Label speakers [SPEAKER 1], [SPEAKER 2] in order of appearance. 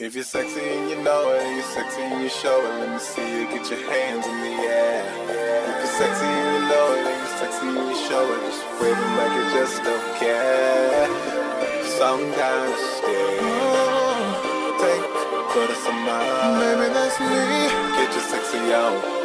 [SPEAKER 1] If you're sexy and you know it, and you're sexy and you show it, let me see you get your hands in the air. If you're sexy and you know it, and you're sexy and you show it, just wave like you just don't care. Sometimes stay, take put us a mind.
[SPEAKER 2] Maybe that's me.
[SPEAKER 1] Get your sexy out.